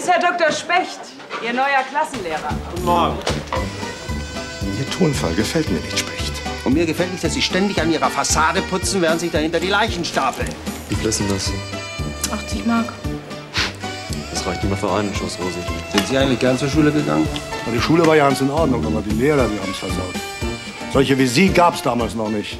Das ist Herr Dr. Specht, Ihr neuer Klassenlehrer. Guten Morgen. Ihr Tonfall gefällt mir nicht, Specht. Und mir gefällt nicht, dass Sie ständig an Ihrer Fassade putzen, während sich dahinter die Leichen stapeln. Wie viel ist denn das? 80 Mark. Das reicht nicht für einen Schuss, Rosi. Sind Sie eigentlich gern zur Schule gegangen? Die Schule war ja ganz in Ordnung, aber die Lehrer, die haben es versaut. Solche wie Sie gab es damals noch nicht.